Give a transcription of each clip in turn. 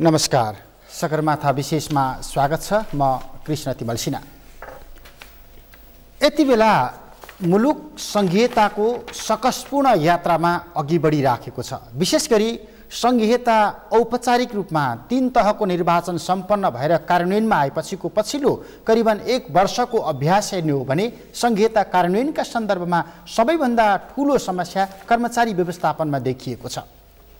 नमस्कार। सगरमाथा विशेषमा स्वागत छ। म कृष्ण तिमल सिन्हा। यति बेला मुलुक सङ्घीयताको सकसपूर्ण यात्रामा अघि बढिराखेको छ। विशेष गरी सङ्घीयता औपचारिक रूपमा तिन तहको निर्वाचन सम्पन्न भएर कार्यान्वयनमा आएपछिको पछिल्लो करिबन एक वर्षको अभ्यास हेर्ने हो भने सङ्घीयता कार्यान्वयनका सन्दर्भमा सबैभन्दा ठुलो समस्या कर्मचारी व्यवस्थापनमा देखिएको छ।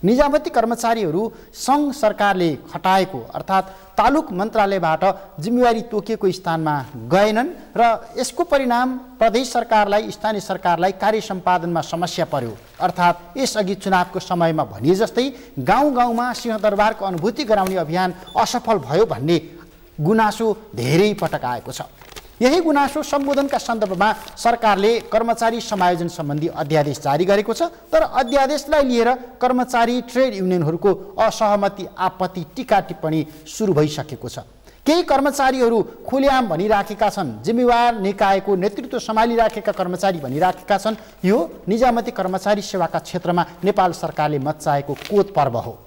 निजामती कर्मचारीहरू सङ्घ सरकारले खटाएको अर्थात् तालुक मन्त्रालयबाट जिम्मेवारी तोकिएको स्थानमा गएनन् र यसको परिणाम प्रदेश सरकारलाई स्थानीय सरकारलाई कार्य सम्पादनमा समस्या पर्यो। अर्थात् यसअघि चुनावको समयमा भनिए जस्तै गाउँ गाउँमा सिंहदरबारको अनुभूति गराउने अभियान असफल भयो भन्ने गुनासो धेरै पटक आएको छ। यही गुनासो सम्बोधनका सन्दर्भमा सरकारले कर्मचारी समायोजन सम्बन्धी अध्यादेश जारी गरेको छ तर अध्यादेशलाई लिएर कर्मचारी ट्रेड युनियनहरूको असहमति आपत्ति टिका टिप्पणी सुरु भइसकेको छ। केही कर्मचारीहरू खुलेआम भनिराखेका छन् जिम्मेवार निकायको नेतृत्व सम्हालिराखेका कर्मचारी भनिराखेका छन्। यो निजामती कर्मचारी सेवाका क्षेत्रमा नेपाल सरकारले मचाएको कोत पर्व हो।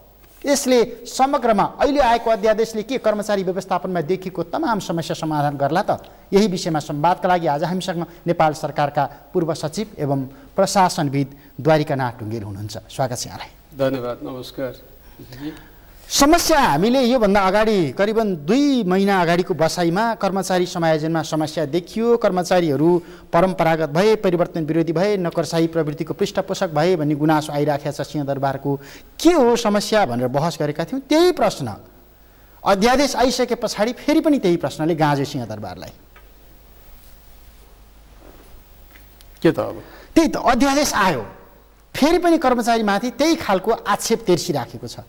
यसले समग्रमा अहिले आएको अध्यादेशले के कर्मचारी व्यवस्थापनमा देखिएको तमाम समस्या समाधान गर्ला त? यही विषयमा संवादका लागि आज हामीसँग नेपाल सरकारका पूर्व सचिव एवं प्रशासनविद द्वारिकानाथ ढुङ्गेल हुनुहुन्छ। स्वागत छ यहाँलाई। धन्यवाद नमस्कार। समस्या हामीले योभन्दा अगाडि करिबन दुई महिना अगाडिको बसाइमा कर्मचारी समायोजनमा समस्या देखियो। कर्मचारीहरू परम्परागत भए परिवर्तन विरोधी भए नकरसाही प्रवृत्तिको पृष्ठपोषक भए भन्ने गुनासो आइराखेको छ सिंहदरबारको। के हो समस्या भनेर बहस गरेका थियौँ? त्यही प्रश्न। अध्यादेश आइसके पछाडि फेरि पनि त्यही प्रश्नले गाँजे सिंहदरबारलाई। के त अब? त्यही त अध्यादेश आयो। फेरि पनि कर्मचारीमाथि त्यही खालको आक्षेप तेर्सिराखेको छ।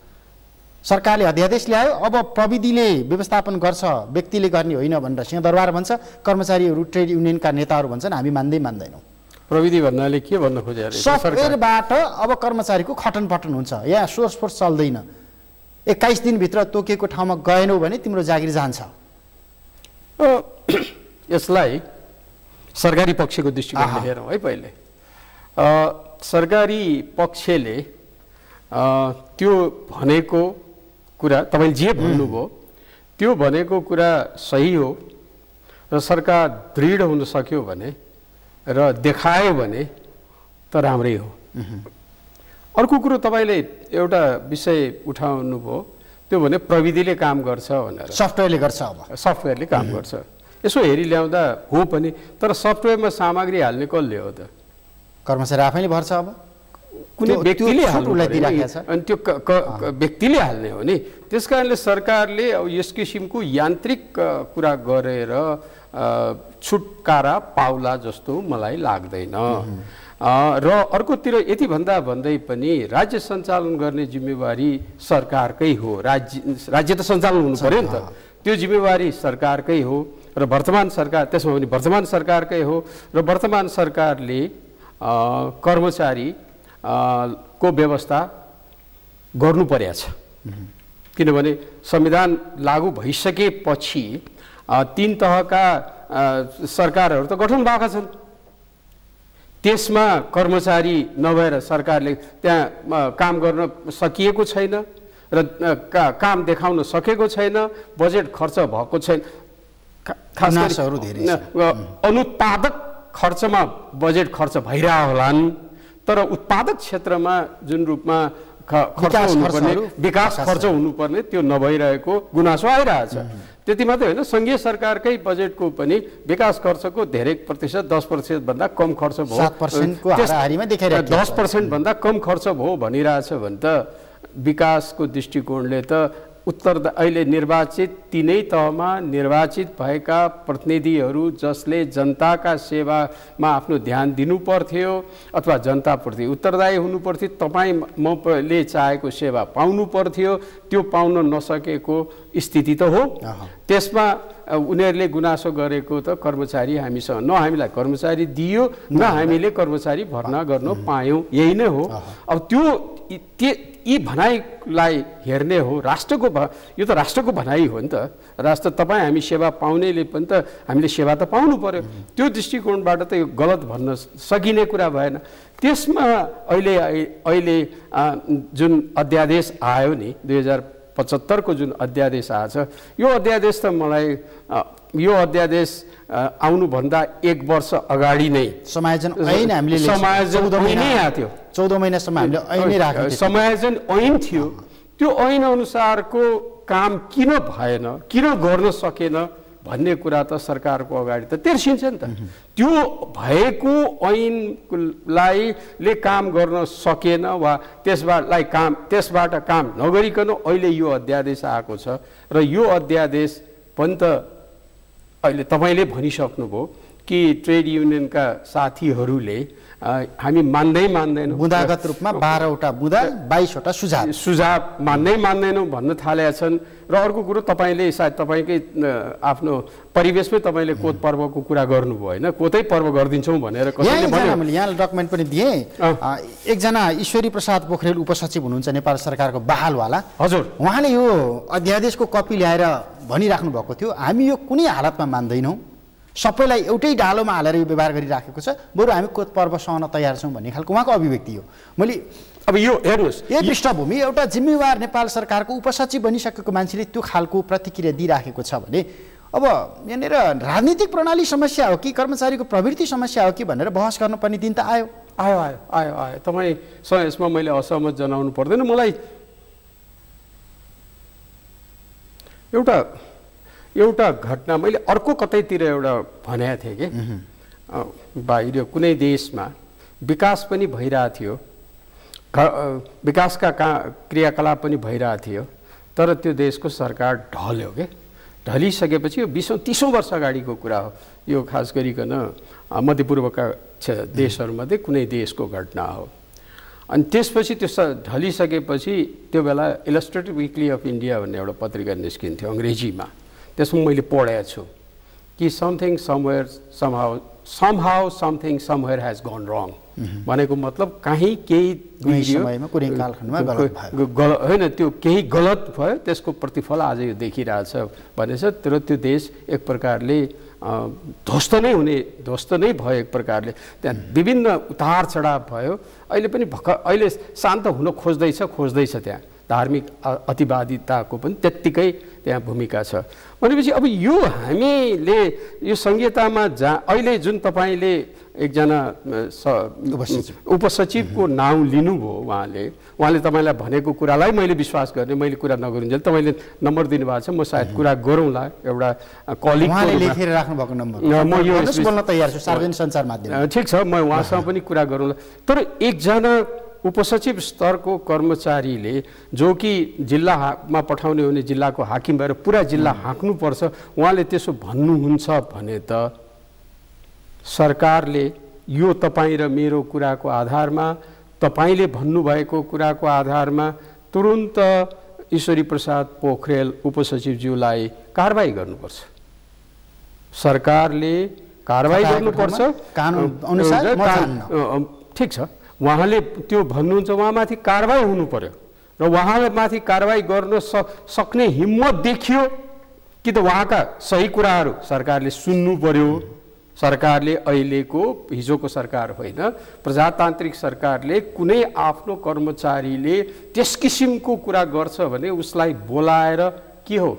सरकारले अध्यादेश ल्यायो अब प्रविधिले व्यवस्थापन गर्छ व्यक्तिले गर्ने होइन भनेर सिंहदरबार भन्छ कर्मचारीहरू ट्रेड युनियनका नेताहरू भन्छन् हामी मान्दै मान्दैनौँ। प्रविधि भन्नाले के भन्न खोजे सफ्टवेयरबाट अब कर्मचारीको खटन पटन हुन्छ यहाँ सोर्स फोर्स चल्दैन। एक्काइस दिनभित्र तोकिएको ठाउँमा गएनौ भने तिम्रो जागिर जान्छ। यसलाई सरकारी पक्षको दृष्टिकोणले हेरौँ है पहिले। सरकारी पक्षले त्यो भनेको कुरा तपाईँले जे भन्नुभयो त्यो भनेको कुरा सही हो र सरकार दृढ हुन सक्यो भने र देखायो भने त राम्रै हो। अर्को कुरो तपाईँले एउटा विषय उठाउनु भयो त्यो भने प्रविधिले काम गर्छ भनेर। सफ्टवेयरले गर्छ अब। सफ्टवेयरले काम गर्छ। यसो हेरी ल्याउँदा हो पनि तर सफ्टवेयरमा सामग्री हाल्ने कसले हो त? कर्मचारी आफैले भर्छ अब। कुनै व्यक्तिले अनि त्यो व्यक्तिले हाल्ने हो नि। त्यस कारणले सरकारले अब यस किसिमको यान्त्रिक कुरा गरेर छुटकारा पाउला जस्तो मलाई लाग्दैन। र अर्कोतिर यति भन्दा भन्दै पनि राज्य सञ्चालन गर्ने जिम्मेवारी सरकारकै हो। राज्य राज्य त सञ्चालन हुनु पऱ्यो नि त। त्यो जिम्मेवारी सरकारकै हो र वर्तमान सरकार त्यसमा पनि वर्तमान सरकारकै हो र वर्तमान सरकारले कर्मचारी को व्यवस्था गर्नु परेको छ किनभने संविधान लागू भइसकेपछि तिन तहका सरकारहरू त गठन भएका छन्। त्यसमा कर्मचारी नभएर सरकारले त्यहाँ काम गर्न सकिएको छैन र का काम देखाउन सकेको छैन बजेट खर्च भएको छैन। खास अनुत्पादक खर्चमा बजेट खर्च भइरह होलान्। तर उत्पादक क्षेत्रमा जुन रूपमा खर्च हुनुपर्ने विकास खर्च हुनुपर्ने त्यो नभइरहेको गुनासो आइरहेछ। त्यति मात्रै होइन सङ्घीय सरकारकै बजेटको पनि विकास खर्चको धेरै प्रतिशत दस प्रतिशतभन्दा कम खर्च भयो। दस पर्सेन्टभन्दा कम खर्च भयो भनिरहेछ भने त विकासको दृष्टिकोणले त उत्तर अहिले निर्वाचित तिनै तहमा निर्वाचित भएका प्रतिनिधिहरू जसले जनताका सेवामा आफ्नो ध्यान दिनु पर्थ्यो अथवा जनताप्रति उत्तरदायी हुनु पर्थ्यो तपाईँ मले चाहेको सेवा पाउनु पर्थ्यो त्यो पाउन नसकेको स्थिति त हो। त्यसमा उनीहरूले गुनासो गरेको त कर्मचारी हामीसँग न हामीलाई कर्मचारी दियो न हामीले कर्मचारी भर्ना गर्न पायौँ यही नै हो। अब त्यो यी भनाइलाई हेर्ने हो राष्ट्रको भ यो त राष्ट्रको भनाइ हो नि त। राष्ट्र तपाईँ हामी सेवा पाउनेले पनि त हामीले सेवा त पाउनु पऱ्यो त्यो दृष्टिकोणबाट त यो गलत भन्न सकिने कुरा भएन। त्यसमा अहिले अहिले जुन अध्यादेश आयो नि दुई हजार पचहत्तरको जुन अध्यादेश आएछ यो अध्यादेश त मलाई यो अध्यादेश आउनुभन्दा एक वर्ष अगाडि नै। समायोजन ऐन हामीले समायोजन आएको थियो। चौध महिनासम्म हामीले ऐनै राखेको समायोजन ऐन थियो। त्यो ऐन अनुसारको काम किन भएन किन गर्न सकेन भन्ने कुरा त सरकारको अगाडि त तेर्सिन्छ नि त। त्यो भएको ऐनलाई ले काम गर्न सकेन वा त्यसबाटलाई काम त्यसबाट काम नगरिकन अहिले यो अध्यादेश आएको छ। र यो अध्यादेश पनि त अहिले तपाईँले भनिसक्नुभयो कि ट्रेड युनियनका साथीहरूले हामी मान्दै मान्दैनौँ। बुँदागत रूपमा बाह्रवटा बुँदा बाइसवटा सुझाव। सुझाव मान्दै मान्दैनौँ भन्न थालेका छन्। र अर्को कुरो तपाईँले सायद तपाईँकै आफ्नो परिवेशमै तपाईँले कोत पर्वको कुरा गर्नुभयो होइन? कोतै पर्व गरिदिन्छौँ भनेर मैले यहाँ डकुमेन्ट पनि दिएँ। एकजना ईश्वरी प्रसाद पोखरेल उपसचिव हुनुहुन्छ नेपाल सरकारको बहालवाला। हजुर। उहाँले यो अध्यादेशको कपी ल्याएर भनिराख्नु भएको थियो। हामी यो कुनै हालतमा मान्दैनौँ। सबैलाई एउटै डालोमा हालेर यो व्यवहार गरिराखेको छ। बरु हामी कोत पर्व सहन तयार छौँ भन्ने खालको उहाँको अभिव्यक्ति हो। मैले अब यो हेर्नुहोस् यही पृष्ठभूमि एउटा जिम्मेवार नेपाल सरकारको उपसचिव बनिसकेको मान्छेले त्यो खालको प्रतिक्रिया दिइराखेको छ भने अब यहाँनिर राजनीतिक प्रणाली समस्या हो कि कर्मचारीको प्रवृत्ति समस्या हो कि भनेर बहस गर्नुपर्ने दिन त आयो। आयो आयो आयो आयो। तपाईँसँग यसमा मैले असहमत जनाउनु पर्दैन। मलाई एउटा एउटा घटना मैले अर्को कतैतिर एउटा भनेको थिएँ कि बाहिर कुनै देशमा विकास पनि भइरहेको थियो विकासका का क्रियाकलाप पनि भइरहेको थियो तर त्यो देशको सरकार ढल्यो के। ढलिसकेपछि यो बिसौँ तिसौँ वर्ष अगाडिको कुरा हो। यो खास गरिकन मध्यपूर्वका देशहरूमध्ये कुनै देशको घटना हो। अनि त्यसपछि त्यो स ढलिसकेपछि त्यो बेला इलस्ट्रेटिभ विकली अफ इन्डिया भन्ने एउटा पत्रिका निस्किन्थ्यो अङ्ग्रेजीमा। त्यसमा मैले पढेको छु। कि something somewhere somehow somehow something somewhere has gone wrong भनेको मतलब काहीँ केही होइन त्यो केही गलत भयो त्यसको प्रतिफल आज यो देखिरहेछ भनेछ। तर त्यो देश एक प्रकारले ध्वस्त नै हुने ध्वस्त नै भयो एक प्रकारले। त्यहाँ विभिन्न उतार चढाव भयो। अहिले पनि भर्खर अहिले शान्त हुन खोज्दैछ खोज्दैछ त्यहाँ। धार्मिक अतिवादिताको पनि त्यत्तिकै त्यहाँ भूमिका छ। भनेपछि अब यो हामीले यो संहितामा जहाँ अहिले जुन तपाईँले एकजना उपसचिवको नाउँ लिनुभयो उहाँले उहाँले तपाईँलाई भनेको कुरालाई मैले विश्वास गर्ने मैले कुरा नगरिन्छ तपाईँले नम्बर दिनुभएको छ म सायद कुरा गरौँला एउटा कलिग लेखेर राख्नुभएको नम्बर। म यो बोल्न तयार छु सार्वजनिक सञ्चार माध्यम ठिक छ म उहाँसँग पनि कुरा गरौँला। तर एकजना उपसचिव स्तरको कर्मचारीले जो कि जिल्लामा पठाउने हुने जिल्लाको हाकिम भएर पुरा जिल्ला हाँक्नुपर्छ उहाँले त्यसो भन्नुहुन्छ भने त सरकारले यो तपाईँ र मेरो कुराको आधारमा तपाईँले भन्नुभएको कुराको आधारमा तुरुन्त ईश्वरी प्रसाद पोखरेल उपसचिवज्यूलाई कारवाही गर्नुपर्छ। सरकारले कारवाही गर्नुपर्छ। ठिक छ। उहाँले त्यो भन्नुहुन्छ उहाँमाथि कारवाही हुनु पर्यो। र उहाँमाथि कारवाही गर्न सक्ने हिम्मत देखियो कि त उहाँका सही कुराहरू सरकारले सुन्नु पर्यो। सरकारले अहिलेको हिजोको सरकार होइन प्रजातान्त्रिक सरकारले कुनै आफ्नो कर्मचारीले त्यस किसिमको कुरा गर्छ भने उसलाई बोलाएर के हो?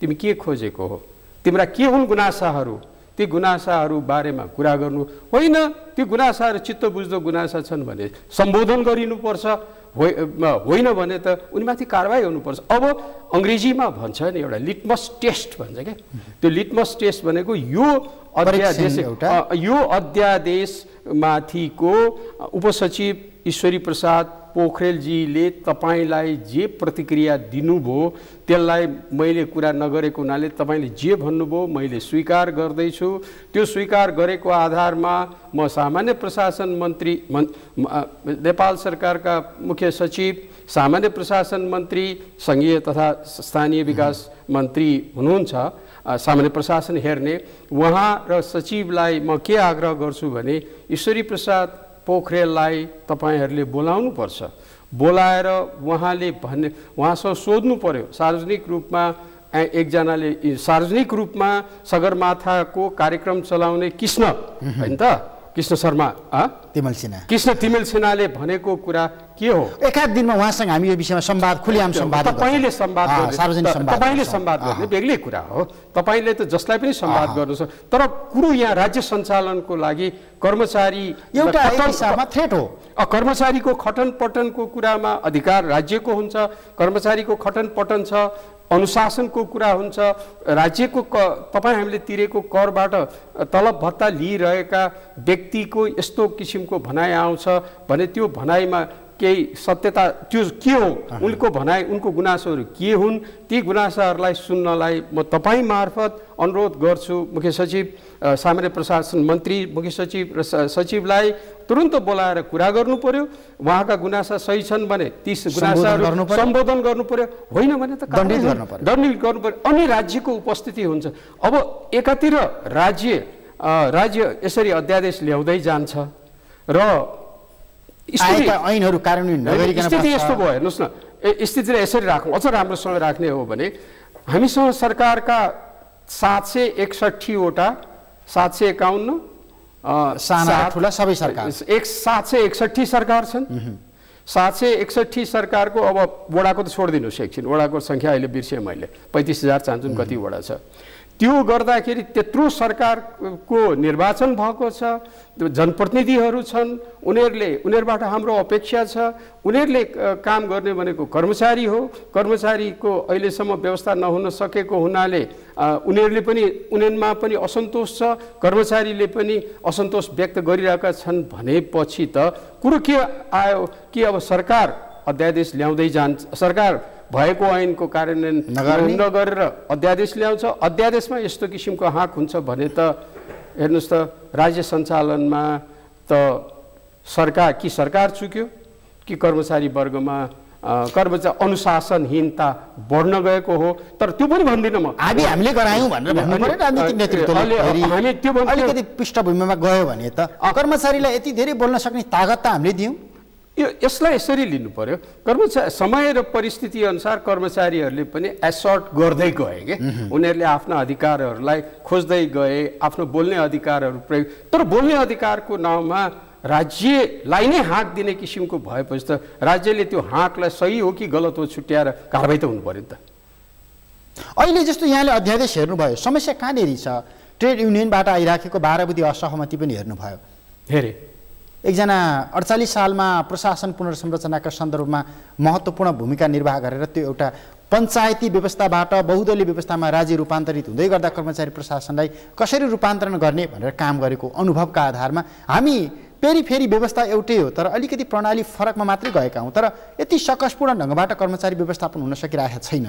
तिमी के खोजेको हो? तिम्रा के हुन् गुनासाहरू? ती गुनासाहरू बारेमा कुरा गर्नु होइन ती गुनासाहरू चित्त बुझ्दो गुनासा छन् भने सम्बोधन गरिनुपर्छ। होइन भने त उनीमाथि कारवाही हुनुपर्छ। अब अङ्ग्रेजीमा भन्छ नि एउटा लिटमस टेस्ट भन्छ क्या। त्यो लिटमस टेस्ट भनेको यो अध्यादेश यो अध्यादेशमाथिको उपसचिव ईश्वरी प्रसाद पोखरेलजीले तपाईँलाई जे प्रतिक्रिया दिनुभयो त्यसलाई मैले कुरा नगरेको हुनाले तपाईँले जे भन्नुभयो मैले स्वीकार गर्दैछु। त्यो स्वीकार गरेको आधारमा म सामान्य प्रशासन मन्त्री नेपाल सरकारका मुख्य सचिव सामान्य प्रशासन मन्त्री सङ्घीय तथा स्थानीय विकास मन्त्री हुनुहुन्छ सामान्य प्रशासन हेर्ने। उहाँ र सचिवलाई म के आग्रह गर्छु भने ईश्वरी प्रसाद पोखरेललाई तपाईँहरूले बोलाउनु पर्छ बोलाएर उहाँले भन्ने उहाँसँग सोध्नु पर्यो। सार्वजनिक रूपमा एकजनाले सार्वजनिक रूपमा सगरमाथाको कार्यक्रम चलाउने कृष्ण होइन त? कृष्ण शर्मा तिमल सिन्हा। कृष्ण तिमेल सिन्हाले भनेको कुरा के हो? एकाध दिनमा उहाँसँग हामी यो विषयमा संवाद खुलिआम संवाद तपाईँले संवाद सार्वजनिक संवाद तपाईँले संवाद गर्ने बेग्लै कुरा हो। तपाईँले त जसलाई पनि संवाद गर्नु छ। तर कुरो यहाँ राज्य सञ्चालनको लागि कर्मचारी एउटा थ्रेट हो। कर्मचारीको खटन पटनको कुरामा अधिकार राज्यको हुन्छ कर्मचारीको खटन पटन छ अनुशासनको कुरा हुन्छ राज्यको क तपाईँ हामीले तिरेको करबाट तलब भत्ता लिइरहेका व्यक्तिको यस्तो किसिमको भनाइ आउँछ भने त्यो भनाइमा केही सत्यता त्यो के हो? उनको भनाइ उनको गुनासोहरू के हुन्? ती गुनासाहरूलाई सुन्नलाई म तपाईँ मार्फत अनुरोध गर्छु मुख्य सचिव सामान्य प्रशासन मन्त्री मुख्य सचिव र सचिवलाई तुरन्त बोलाएर कुरा गर्नु पर्यो उहाँका गुनासा सही छन् भने तिस गुनासाहरू सम्बोधन गर्नु पर्यो होइन भने त दण्डित गर्नु पर्यो अनि राज्यको उपस्थिति हुन्छ। अब एकातिर राज्य राज्य यसरी अध्यादेश ल्याउँदै जान्छ र ऐनहरू कार्यान्वयन स्थिति यस्तो भयो हेर्नुहोस् न। स्थितिलाई यसरी राखौँ अझ राम्रोसँग राख्ने हो भने हामीसँग सरकारका सात सय एकसट्ठीवटा सात सय एकाउन्न साना ठुला सबै सरकार। एक सात सय एकसट्ठी सरकार छन्। सात सय एकसट्ठी सरकारको अब वडाको त छोडिदिनुहोस् एकछिन वडाको सङ्ख्या अहिले बिर्सेँ मैले। पैँतिस हजार चाहन्छन् कति वडा छ। त्यो गर्दाखेरि त्यत्रो सरकारको निर्वाचन भएको छ जनप्रतिनिधिहरू छन् उनीहरूले उनीहरूबाट हाम्रो अपेक्षा छ। उनीहरूले काम गर्ने भनेको कर्मचारी हो। कर्मचारीको अहिलेसम्म व्यवस्था नहुन सकेको हुनाले उनीहरूले पनि उनीहरूमा पनि असन्तोष छ। कर्मचारीले पनि असन्तोष व्यक्त गरिरहेका छन् भनेपछि त कुरो के आयो कि अब सरकार अध्यादेश ल्याउँदै जान्छ सरकार भएको ऐनको कार्यान्वयन नगरेर अध्यादेश ल्याउँछ। अध्यादेशमा यस्तो किसिमको हाँक हुन्छ भने त हेर्नुहोस् त राज्य सञ्चालनमा त सरकार कि सरकार चुक्यो कि कर्मचारी वर्गमा कर्मचारी अनुशासनहीनता बढ्न गएको हो। तर त्यो पनि भन्दिनँ म। हामी हामीले गरायौँ भनेर हामी त्यो अलिकति पृष्ठभूमिमा गयो भने त कर्मचारीलाई यति धेरै बोल्न सक्ने तागत त हामीले दियौँ। यो यसलाई यसरी लिनु पर्यो। कर्मचारी समय र परिस्थिति अनुसार कर्मचारीहरूले पनि एसर्ट गर्दै गए कि। उनीहरूले आफ्ना अधिकारहरूलाई खोज्दै गए आफ्नो बोल्ने अधिकारहरू प्रयोग। तर बोल्ने अधिकारको नाउँमा राज्यलाई नै हाँक दिने किसिमको भएपछि त राज्यले त्यो हाँकलाई सही हो कि गलत हो छुट्याएर कारवाही त हुनु पऱ्यो नि त। अहिले जस्तो यहाँले अध्यादेश हेर्नुभयो समस्या कहाँनिर छ? ट्रेड युनियनबाट आइराखेको बाह्र बुद्धि असहमति पनि हेर्नुभयो। हेरे। एकजना अडचालिस सालमा प्रशासन पुनर्संरचनाका सन्दर्भमा महत्त्वपूर्ण भूमिका निर्वाह गरेर त्यो एउटा पञ्चायती व्यवस्थाबाट बहुदलीय व्यवस्थामा राज्य रूपान्तरित हुँदै गर्दा कर्मचारी प्रशासनलाई कसरी रूपान्तरण गर्ने भनेर काम गरेको अनुभवका आधारमा हामी फेरि फेरि व्यवस्था एउटै हो तर अलिकति प्रणाली फरकमा मात्रै गएका हौँ तर यति सकसपूर्ण ढङ्गबाट कर्मचारी व्यवस्थापन हुन सकिरहेको छैन।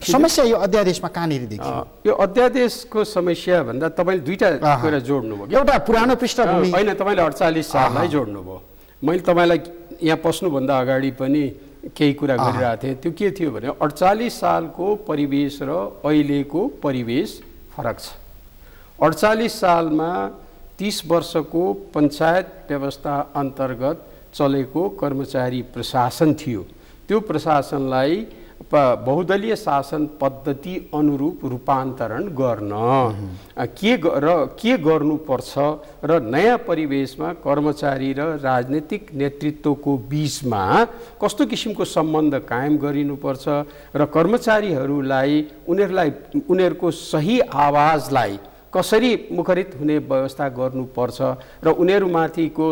समस्या यो अध्यादेशमा कहाँनिर देखियो? यो अध्यादेशको समस्या भन्दा तपाईँले दुईवटा कुरा जोड्नुभयो एउटा पुरानो पृष्ठभूमि। होइन तपाईँले अडचालिस साललाई जोड्नुभयो। मैले तपाईँलाई यहाँ पस्नुभन्दा अगाडि पनि केही कुरा गरिरहेको थिएँ। त्यो के थियो भने अडचालिस सालको परिवेश र अहिलेको परिवेश फरक छ। अडचालिस सालमा तिस वर्षको पञ्चायत व्यवस्था अन्तर्गत चलेको कर्मचारी प्रशासन थियो। त्यो प्रशासनलाई बहुदलीय शासन पद्धति अनुरूप रूपान्तरण गर्न। के र के गर्नुपर्छ र नयाँ परिवेशमा कर्मचारी र राजनीतिक नेतृत्वको बिचमा कस्तो किसिमको सम्बन्ध कायम गरिनुपर्छ र कर्मचारीहरूलाई उनीहरूलाई उनीहरूको सही आवाजलाई कसरी मुखरित हुने व्यवस्था गर्नुपर्छ र उनीहरूमाथिको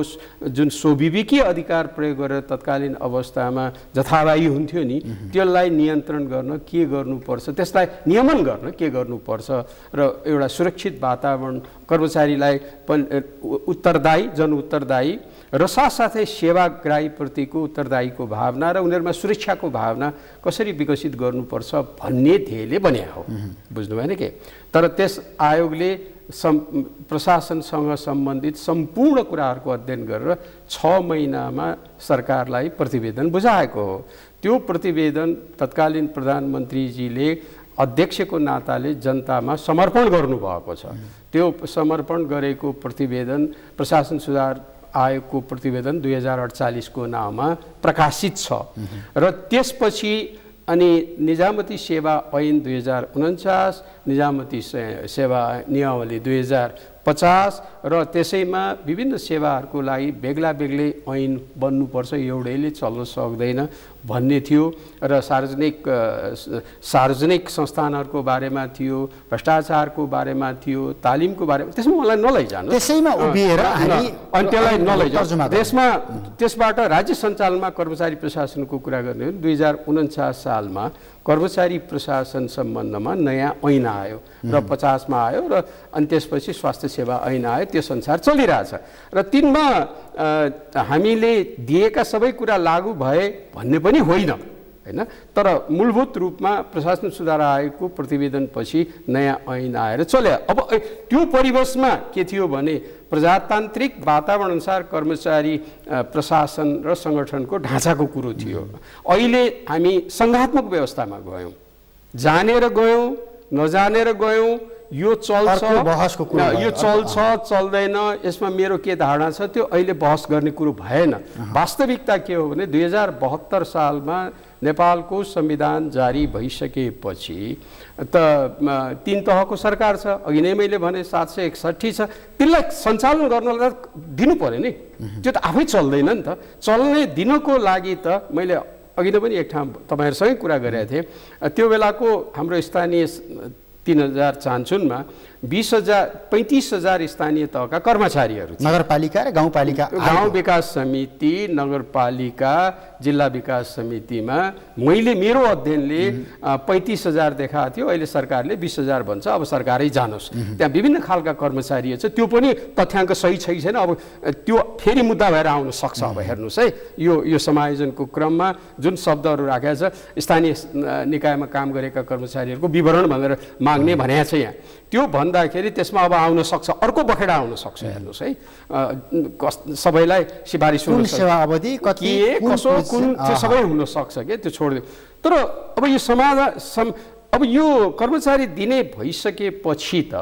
जुन स्वविवेकीय अधिकार प्रयोग गरेर तत्कालीन अवस्थामा जथावाही हुन्थ्यो नि त्यसलाई नियन्त्रण गर्न के गर्नुपर्छ त्यसलाई नियमन गर्न के गर्नुपर्छ र एउटा सुरक्षित वातावरण कर्मचारीलाई पनि उत्तरदायी जनउत्तरदायी र साथसाथै सेवाग्राहीप्रतिको उत्तरदायीको भावना र उनीहरूमा सुरक्षाको भावना कसरी विकसित गर्नुपर्छ भन्ने ध्येयले बने हो। बुझ्नु भएन के? तर त्यस आयोगले सम् प्रशासनसँग सम्बन्धित सम्पूर्ण कुराहरूको अध्ययन गरेर छ महिनामा सरकारलाई प्रतिवेदन बुझाएको हो। त्यो प्रतिवेदन तत्कालीन प्रधानमन्त्रीजीले अध्यक्षको नाताले जनतामा समर्पण गर्नुभएको छ। त्यो समर्पण गरेको प्रतिवेदन प्रशासन सुधार आयोगको प्रतिवेदन दुई हजार अडचालिसको नाउँमा प्रकाशित छ। र त्यसपछि अनि निजामती सेवा ऐन दुई हजार उन्चास निजामती सेवा नियमावली दुई हजार पचास र त्यसैमा विभिन्न सेवाहरूको लागि बेग्ला बेग्लै ऐन बन्नुपर्छ एउटैले चल्न सक्दैन। भन्ने थियो र सार्वजनिक सार्वजनिक संस्थानहरूको बारेमा थियो भ्रष्टाचारको बारेमा थियो तालिमको बारेमा त्यसमा मलाई नलैजानु त्यसैमा उभिएर अनि त्यसलाई नलैजानु त्यसमा त्यसबाट राज्य सञ्चालनमा कर्मचारी प्रशासनको कुरा गर्ने हो। दुई हजार उन्चास सालमा कर्मचारी प्रशासन सम्बन्धमा नयाँ ऐन आयो र पचासमा आयो र अनि त्यसपछि स्वास्थ्य सेवा ऐन आयो। त्यो संसार चलिरहेछ। र तिनमा हामीले दिएका सबै कुरा लागू भए भन्ने पनि होइन होइन? तर मूलभूत रूपमा प्रशासन सुधार आयोगको प्रतिवेदनपछि नयाँ ऐन आएर चल्यो। अब त्यो परिवेशमा के थियो भने प्रजातान्त्रिक वातावरणअनुसार कर्मचारी प्रशासन र सङ्गठनको ढाँचाको कुरो थियो। अहिले हामी सङ्घात्मक व्यवस्थामा गयौँ। जानेर गयौँ नजानेर गयौँ यो चल्छ यो चल्छ चल्दैन यसमा मेरो के धारणा छ त्यो अहिले बहस गर्ने कुरो भएन। वास्तविकता के हो भने दुई हजार बहत्तर सालमा नेपालको संविधान जारी भइसकेपछि त तिन तहको सरकार छ। अघि नै मैले भने सात सय एकसट्ठी छ। त्यसलाई सञ्चालन गर्नलाई दिनु पऱ्यो नि। त्यो त आफै चल्दैन नि त। चल्ने दिनको लागि त मैले अघि नै पनि एक ठाउँ तपाईँहरूसँगै कुरा गरेका थिएँ। त्यो बेलाको हाम्रो स्थानीय तिन हजार चान्चुनमा बिस हजार पैँतिस हजार स्थानीय तहका कर्मचारीहरू नगरपालिका र गाउँपालिका गाउँ विकास समिति नगरपालिका जिल्ला विकास समितिमा मैले मेरो अध्ययनले पैँतिस हजार देखाएको थियो। अहिले सरकारले बिस हजार भन्छ। अब सरकारै जानुहोस् त्यहाँ विभिन्न खालका कर्मचारीहरू छ। त्यो पनि तथ्याङ्क सही छै छैन। अब त्यो फेरि मुद्दा भएर आउन सक्छ। अब हेर्नुहोस् है। यो यो समायोजनको क्रममा जुन शब्दहरू राखेको छ स्थानीय निकायमा काम गरेका कर्मचारीहरूको विवरण भनेर माग्ने भनेको छ यहाँ। त्यो भन्दाखेरि त्यसमा अब आउन सक्छ अर्को बखेडा आउन सक्छ हेर्नुहोस् है। सबैलाई सिफारिस हुन सेवा अवधि के कसो कुन त्यो सबै हुनसक्छ क्या त्यो छोडिदियो तर अब यो समाज अब यो कर्मचारी दिने भइसकेपछि त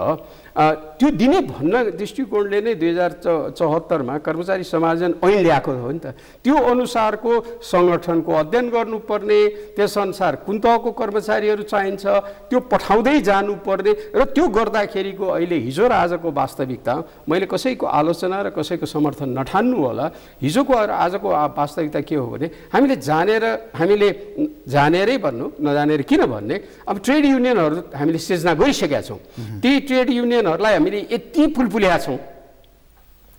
त्यो दिने भन्न दृष्टिकोणले नै दुई हजार च चौहत्तरमा कर्मचारी समाजन ऐन ल्याएको हो नि त। त्यो अनुसारको सङ्गठनको अध्ययन गर्नुपर्ने त्यसअनुसार कुन तहको कर्मचारीहरू चाहिन्छ त्यो पठाउँदै जानुपर्ने र त्यो गर्दाखेरिको अहिले हिजो र आजको वास्तविकता मैले कसैको आलोचना र कसैको समर्थन नठान्नु होला। हिजोको र आजको वास्तविकता के हो भने हामीले जानेर हामीले जानेरै भन्नु नजानेर किन भन्ने? अब ट्रेड युनियनहरू हामीले सिर्जना गरिसकेका छौँ। ती ट्रेड युनियन किसानहरूलाई हामीले यति फुलफुल्या छौँ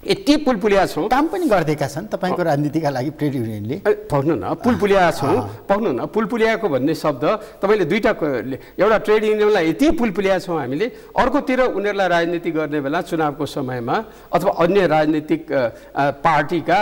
यति पुलपुलिया छौँ। काम पनि गरिदिएका छन्। तपाईँको राजनीतिका लागि ट्रेड युनियनले। पाउनु न। पुलपुलिया छौँ। पाउनु न। पुलपुलियाको भन्ने शब्द तपाईँले दुईवटा एउटा ट्रेड युनियनलाई यति पुलपुलिया छौँ हामीले अर्कोतिर उनीहरूलाई राजनीति गर्ने बेला चुनावको समयमा अथवा अन्य राजनीतिक पार्टीका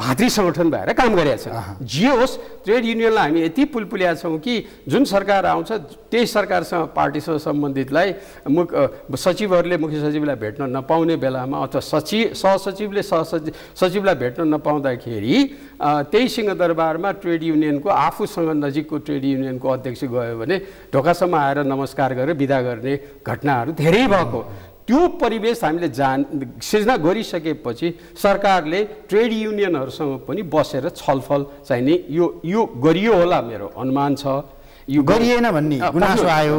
भातृ सङ्गठन भएर काम गरेका छन्। जे होस् ट्रेड युनियनलाई हामी यति पुलपुलिया छौँ कि जुन सरकार आउँछ त्यही सरकारसँग पार्टीसँग सम्बन्धितलाई मुख सचिवहरूले मुख्य सचिवलाई भेट्न नपाउने बेलामा अथवा सचिव सहसचिवले सहसचिव सचिवलाई भेट्न नपाउँदाखेरि त्यही सिंहदरबारमा ट्रेड युनियनको आफूसँग नजिकको ट्रेड युनियनको अध्यक्ष गयो भने ढोकासम्म आएर नमस्कार गरेर विदा गर्ने घटनाहरू धेरै भएको। त्यो परिवेश हामीले जान सिर्जना गरिसकेपछि सरकारले ट्रेड युनियनहरूसँग पनि बसेर छलफल चाहिने यो यो गरियो होला मेरो अनुमान छ। यो गरिएन भन्ने गुनासो आयो।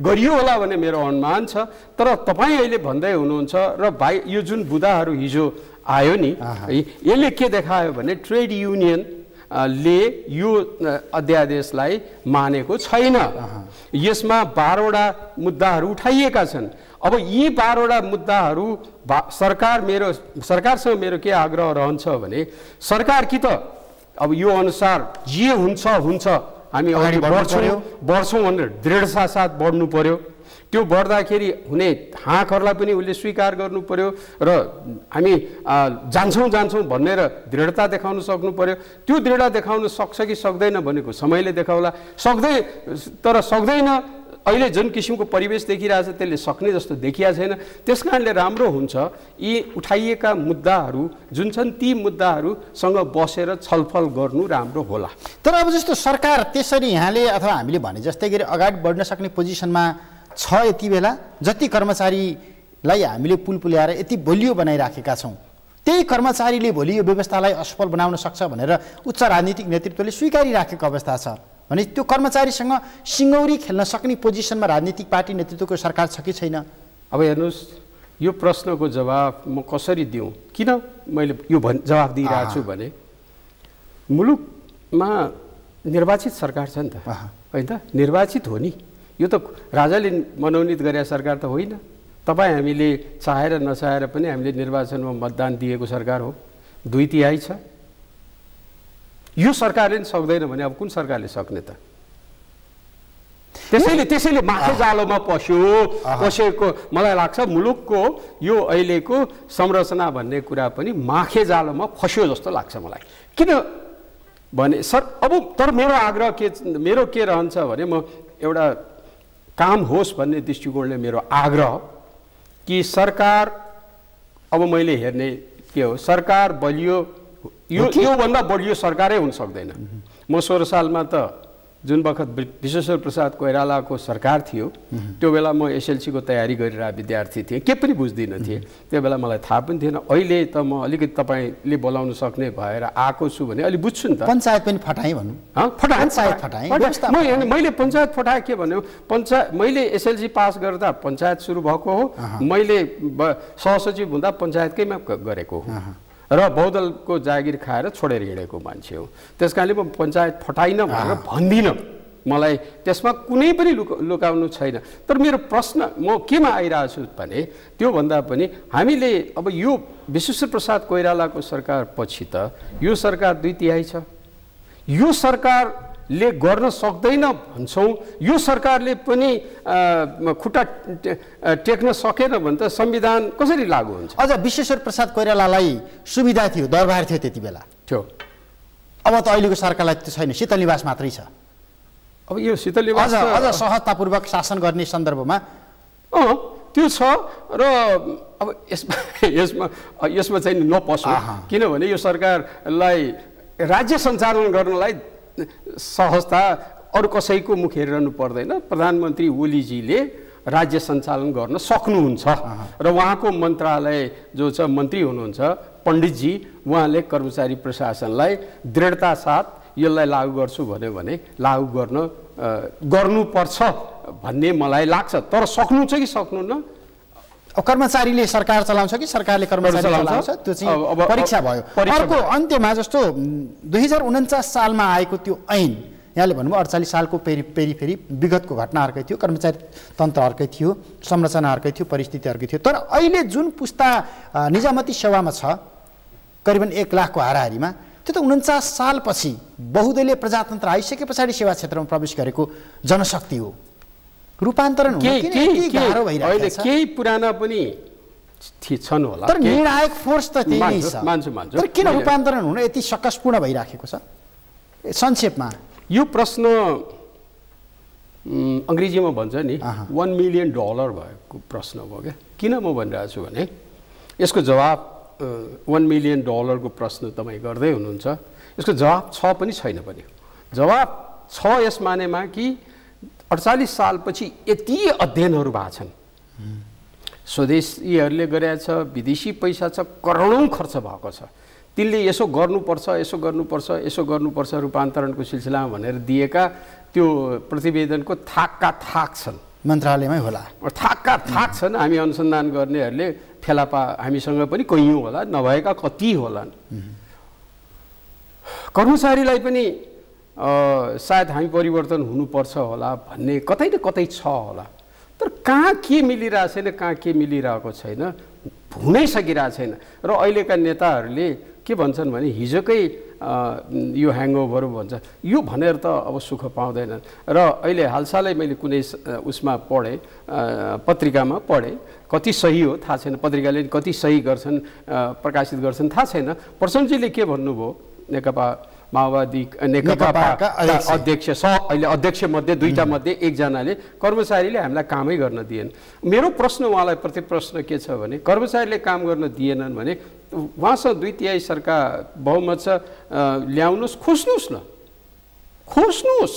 गरियो होला भन्ने मेरो अनुमान छ तर तपाईँ अहिले भन्दै हुनुहुन्छ र भाइ यो जुन बुदाहरू हिजो आयो नि है यसले के देखायो भने ट्रेड युनियन ले यो अध्यादेशलाई मानेको छैन। यसमा बाह्रवटा मुद्दाहरू उठाइएका छन्। अब यी बाह्रवटा मुद्दाहरू सरकार मेरो सरकारसँग मेरो के आग्रह रहन्छ भने सरकार कि त अब यो अनुसार जे हुन्छ हुन्छ। हामी अगाडि बढ्छौँ बढ्छौँ भनेर दृढता साथ बढ्नु पऱ्यो त्यो बढ्दाखेरि हुने हाँकहरूलाई पनि उसले स्वीकार गर्नु पऱ्यो र हामी जान्छौँ जान्छौँ भनेर दृढता देखाउन सक्नु पऱ्यो त्यो दृढ देखाउन सक्छ कि सक्दैन भनेको समयले देखाउला। सक्दै तर सक्दैन अहिले जुन किसिमको परिवेश देखिरहेछ त्यसले सक्ने जस्तो देखिया छैन। त्यस कारणले राम्रो हुन्छ यी उठाइएका मुद्दाहरू जुन छन् ती मुद्दाहरूसँग बसेर छलफल गर्नु राम्रो होला। तर अब जस्तो सरकार त्यसरी यहाँले अथवा हामीले भने जस्तै गरी अगाडि बढ्न सक्ने पोजिसनमा छ यति बेला जति कर्मचारीलाई हामीले पुल पुल्याएर यति बलियो बनाइराखेका छौँ त्यही कर्मचारीले भोलि यो व्यवस्थालाई असफल बनाउन सक्छ भनेर उच्च राजनीतिक नेतृत्वले स्वीकारिराखेको अवस्था छ। भने त्यो कर्मचारीसँग सिङ्गौरी खेल्न सक्ने पोजिसनमा राजनीतिक पार्टी नेतृत्वको सरकार छ कि छैन? अब हेर्नुहोस् यो प्रश्नको जवाब म कसरी दिउँ किन मैले यो भन् जवाब दिइरहेको छु भने मुलुकमा निर्वाचित सरकार छ नि त। होइन त? निर्वाचित हो नि। यो त राजाले मनोनित गरे सरकार त होइन। तपाईँ हामीले चाहेर नचाहेर पनि हामीले निर्वाचनमा मतदान दिएको सरकार हो। दुई तिहाई छ। यो सरकारले नि सक्दैन भने अब कुन सरकारले सक्ने त? त्यसैले त्यसैले माथि जालोमा पस्यो। पसेको मलाई लाग्छ मुलुकको यो अहिलेको संरचना भन्ने कुरा पनि माखे जालोमा फस्यो जस्तो लाग्छ मलाई। किन भने सर अब तर मेरो आग्रह के मेरो के रहन्छ भने म एउटा काम होस् भन्ने दृष्टिकोणले मेरो आग्रह कि सरकार अब मैले हेर्ने के हो? सरकार बलियो यो योभन्दा बलियो सरकारै हुन सक्दैन। म सोह्र सालमा त जुन बखत विश्वेश्वर प्रसाद कोइरालाको सरकार थियो त्यो बेला म एसएलसीको तयारी गरिरहेको विद्यार्थी थिएँ के पनि बुझ्दिनँ थिएँ। त्यो बेला मलाई थाहा पनि थिएन। अहिले त म अलिकति तपाईँले बोलाउन सक्ने भएर आएको छु भने अलिक बुझ्छु नि त। पञ्चायत पनि फटाएँ भनौँ फटाएँ। मैले पञ्चायत फटाएँ के भन्यो? पञ्चायत मैले एसएलसी पास गर्दा पञ्चायत सुरु भएको हो। मैले सहसचिव हुँदा पञ्चायतकैमा गरेको हो। र बहुदलको जागिर खाएर छोडेर हिँडेको मान्छे हो। त्यस कारणले म पञ्चायत फटाइन भनेर भन्दिनँ। मलाई त्यसमा कुनै पनि लुक लुकाउनु छैन। तर मेरो प्रश्न म केमा आइरहेको छु भने त्योभन्दा पनि हामीले अब यो विश्वेश्वर प्रसाद कोइरालाको सरकार पछि त यो सरकार दुई तिहाई छ। यो सरकार ले गर्न सक्दैन भन्छौँ। यो सरकारले पनि खुट्टा टेक्न सकेन भने त संविधान कसरी लागू हुन्छ? अझ विश्वेश्वर प्रसाद कोइरालालाई सुविधा थियो दरबार थियो त्यति बेला। थियो। अब त अहिलेको सरकारलाई त्यो छैन। शीतल निवास मात्रै छ। अब यो शीतल निवास अझ सहजतापूर्वक शासन गर्ने सन्दर्भमा। अँ त्यो छ र अब यसमा यसमा यसमा चाहिँ नपसौँ किनभने यो सरकारलाई राज्य सञ्चालन गर्नलाई सहजता अरू कसैको मुख हेरिरहनु पर्दैन। प्रधानमन्त्री ओलीजीले राज्य सञ्चालन गर्न सक्नुहुन्छ। र उहाँको मन्त्रालय जो छ मन्त्री हुनुहुन्छ पण्डितजी उहाँले कर्मचारी प्रशासनलाई दृढता साथ यसलाई लागू गर्छु भन्यो भने लागू गर्न गर्नुपर्छ भन्ने मलाई लाग्छ। तर सक्नु छ कि सक्नुहुन्न? कर्मचारीले सरकार चलाउँछ कि सरकारले कर्मचारी चलाउँछ। त्यो चाहिँ परीक्षा भयो। अर्को अन्त्यमा जस्तो दुई हजार उन्चास सालमा आएको त्यो ऐन यहाँले भन्नुभयो अडचालिस सालको पेरि पेरि फेरि विगतको घटना अर्कै थियो कर्मचारी तन्त्र अर्कै थियो संरचना अर्कै थियो परिस्थिति अर्कै थियो। तर अहिले जुन पुस्ता निजामती सेवामा छ करिबन एक लाखको हाराहारीमा त्यो त उन्चास सालपछि बहुदलीय प्रजातन्त्र आइसके पछाडि सेवा क्षेत्रमा प्रवेश गरेको जनशक्ति हो। रूपान्तरण अहिले केही पुराना पनि छन् होला। तर निर्णायक फोर्स त त्यही छ। मान्छु मान्छु। तर किन रूपान्तरण हुन यति सकसपूर्ण भइराखेको छ? संक्षेपमा। यो प्रश्न अङ्ग्रेजीमा भन्छ नि वान मिलियन डलर भएको प्रश्न भयो क्या? किन म भनिरहेको छु भने यसको जवाब वान मिलियन डलरको प्रश्न तपाईँ गर्दै हुनुहुन्छ। यसको जवाब छ पनि छैन पनि जवाब छ यस मानेमा कि अडचालिस सालपछि यति अध्ययनहरू भएको छन्। स्वदेशीहरूले गरेका छ विदेशी पैसा छ करोडौँ खर्च भएको छ। तिनले यसो गर्नुपर्छ यसो गर्नुपर्छ यसो गर्नुपर्छ रूपान्तरणको सिलसिलामा भनेर दिएका त्यो प्रतिवेदनको थाकका थाक छन्। मन्त्रालयमै होला। थाकका थाक छन् हामी अनुसन्धान गर्नेहरूले फेला पा हामीसँग पनि कैयौँ होला नभएका कति होलान्। कर्मचारीलाई पनि सायद हामी परिवर्तन हुनुपर्छ होला भन्ने कतै न कतै छ होला। तर कहाँ के मिलिरहेको छैन कहाँ के मिलिरहेको छैन हुनै सकिरहेको छैन। र अहिलेका नेताहरूले के भन्छन् भने हिजोकै यो ह्याङओभर भन्छ। यो भनेर त अब सुख पाउँदैनन्। र अहिले हालसालै मैले कुनै उसमा पढेँ पत्रिकामा पढेँ कति सही हो थाहा छैन। पत्रिकाले कति सही गर्छन् प्रकाशित गर्छन् थाहा छैन। प्रसन्नजीले के भन्नुभयो नेकपा माओवादी नेकपाका अध्यक्ष। स अहिले अध्यक्ष मध्ये दुईवटा मध्ये एकजनाले कर्मचारीले हामीलाई कामै गर्न दिएन। मेरो प्रश्न उहाँलाई प्रति प्रश्न के छ भने कर्मचारीले काम गर्न दिएनन् भने उहाँसँग दुई तिहाई सरकार बहुमत छ ल्याउनुहोस् खोज्नुहोस् न। खोज्नुहोस्।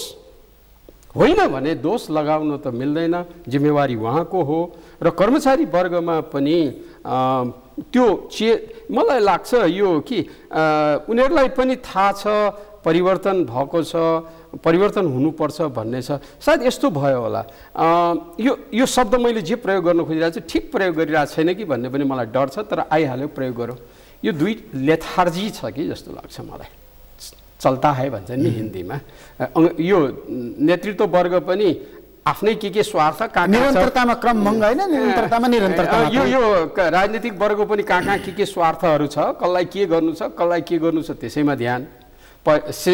होइन भने दोष लगाउन त मिल्दैन जिम्मेवारी उहाँको हो। र कर्मचारी वर्गमा पनि त्यो चे मलाई लाग्छ यो कि उनीहरूलाई पनि थाहा छ परिवर्तन भएको छ परिवर्तन हुनुपर्छ भन्ने छ। सायद यस्तो भयो होला। यो यो शब्द मैले जे प्रयोग गर्न खोजिरहेको छु ठिक प्रयोग गरिरहेको छैन कि भन्ने पनि मलाई डर छ तर आइहाल्यो प्रयोग गरौँ। यो दुई लेथार्जी छ कि जस्तो लाग्छ मलाई। चल्ता है भन्छ नि हिन्दीमा। यो नेतृत्व वर्ग पनि आफ्नै के के स्वार्थ कहाँ निरन्तरतामा क्रम भङ्ग होइन निरन्तरतामा निरन्तरता यो यो राजनीतिक वर्ग पनि कहाँ कहाँ के के स्वार्थहरू छ कसलाई के गर्नु छ कसलाई के गर्नु छ त्यसैमा ध्यान। प से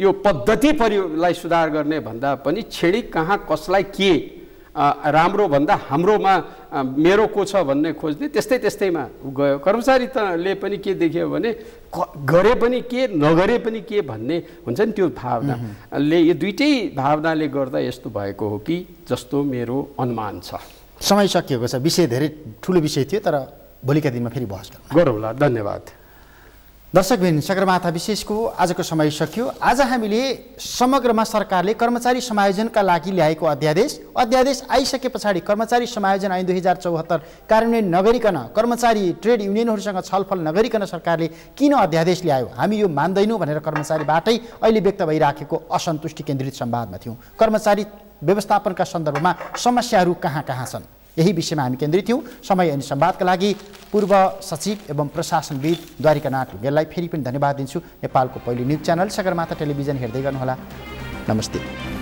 यो पद्धति परिलाई सुधार गर्ने भन्दा पनि छेडी कहाँ कसलाई के राम्रो भन्दा हाम्रोमा मेरो को छ भन्ने खोज्ने त्यस्तै त्यस्तैमा गयो। कर्मचारी तले पनि के देख्यो भने गरे पनि के नगरे पनि के भन्ने हुन्छ नि त्यो भावनाले यो दुइटै भावनाले गर्दा यस्तो भएको हो कि जस्तो मेरो अनुमान छ। समय सकिएको छ। विषय धेरै ठुलो विषय थियो तर भोलिका दिनमा फेरि बहस गरौँला। धन्यवाद। दर्शकबिन सगरमाथा विशेषको आजको समय सकियो। आज हामीले समग्रमा सरकारले कर्मचारी समायोजनका लागि ल्याएको अध्यादेश। अध्यादेश आइसके पछाडि कर्मचारी समायोजन ऐन दुई हजार चौहत्तर कार्यान्वयन नगरिकन कर्मचारी ट्रेड युनियनहरूसँग छलफल नगरिकन सरकारले किन अध्यादेश ल्यायो? हामी यो मान्दैनौँ भनेर कर्मचारीबाटै अहिले व्यक्त भइराखेको असन्तुष्टि केन्द्रित संवादमा थियौँ। कर्मचारी व्यवस्थापनका सन्दर्भमा समस्याहरू कहाँ कहाँ छन्? यही विषयमा हामी केन्द्रित थियौँ। समय अनि संवादका लागि पूर्व सचिव एवं प्रशासनविद द्वारिकानाथ ढुङ्गेललाई फेरि पनि धन्यवाद दिन्छु। नेपालको पहिलो न्युज च्यानल सगरमाथा टेलिभिजन हेर्दै गर्नुहोला। नमस्ते।